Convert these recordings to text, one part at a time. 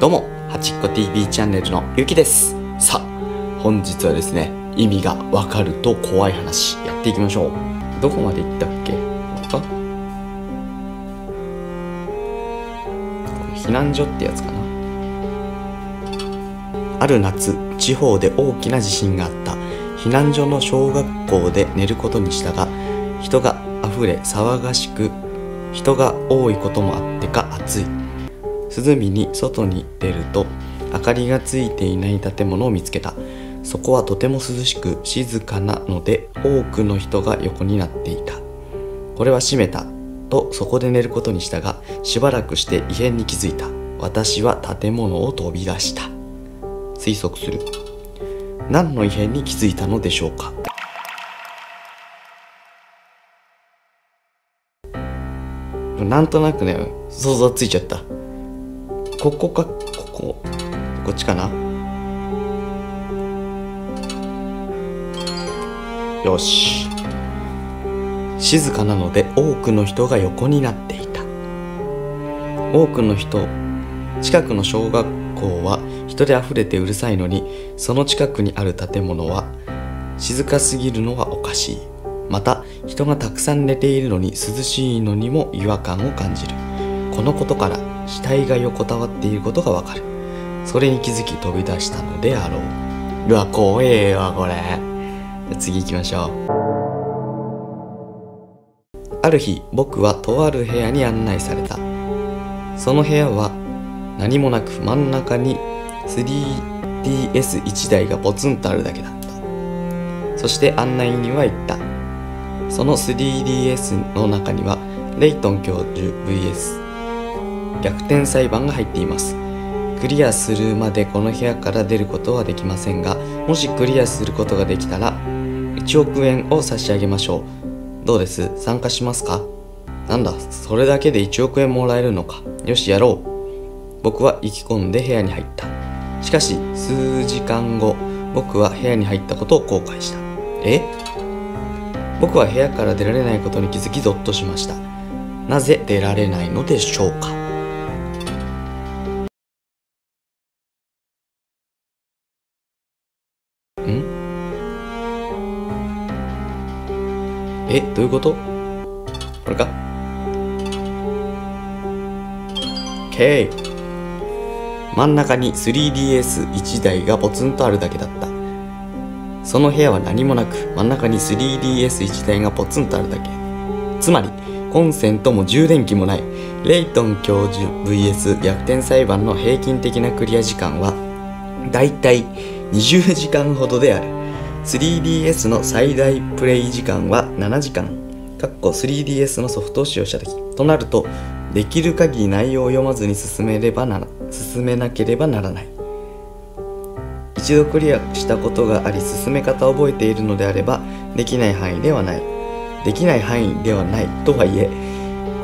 どうも、はちっこ TV チャンネルのゆきです。さあ、本日はですね、意味がわかると怖い話、やっていきましょう。どこまで行ったっけ？か避難所ってやつかな？ある夏、地方で大きな地震があった。避難所の小学校で寝ることにしたが、人が溢れ騒がしく、人が多いこともあってか暑い。涼みに外に出ると明かりがついていない建物を見つけた。そこはとても涼しく静かなので多くの人が横になっていた。これは閉めた。とそこで寝ることにしたがしばらくして異変に気づいた。私は建物を飛び出した。推測する。何の異変に気づいたのでしょうか。なんとなくね想像ついちゃった。ここかここ。こっちかな？よし。静かなので多くの人が横になっていた。多くの人近くの小学校は人で溢れてうるさいのにその近くにある建物は静かすぎるのはおかしい。また人がたくさん寝ているのに涼しいのにも違和感を感じる。このことから死体が横たわっていることがわかる。それに気づき飛び出したのであろう。うわ怖えわこれ。次行きましょう。ある日僕はとある部屋に案内された。その部屋は何もなく真ん中に 3DS1 台がポツンとあるだけだった。そして案内人は言った。その 3DS の中にはレイトン教授 VS 逆転裁判が入っています。クリアするまでこの部屋から出ることはできませんがもしクリアすることができたら1億円を差し上げましょう。どうです？参加しますか？なんだ？それだけで1億円もらえるのか？よしやろう。僕は意気込んで部屋に入った。しかし数時間後僕は部屋に入ったことを後悔した。え？僕は部屋から出られないことに気づきゾッとしました。なぜ出られないのでしょうか？えどういうこと？これか ?OK! 真ん中に 3DS1 台がポツンとあるだけだった。その部屋は何もなく真ん中に 3DS1 台がポツンとあるだけ。つまりコンセントも充電器もない。レイトン教授 VS 逆転裁判の平均的なクリア時間はだいたい20時間ほどである。3DS の最大プレイ時間は7時間。3DS のソフトを使用した時。となるとできる限り内容を読まずに進めればなら進めなければならない。一度クリアしたことがあり進め方を覚えているのであればできない範囲ではない。できない範囲ではない。とはいえ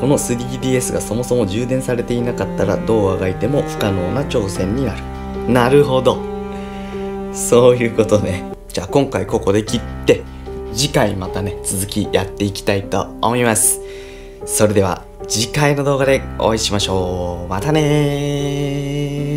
この 3DS がそもそも充電されていなかったらどうあがいても不可能な挑戦になる。なるほど。そういうことね。じゃあ今回ここで切って。次回またね続きやっていきたいと思います。それでは次回の動画でお会いしましょう。またね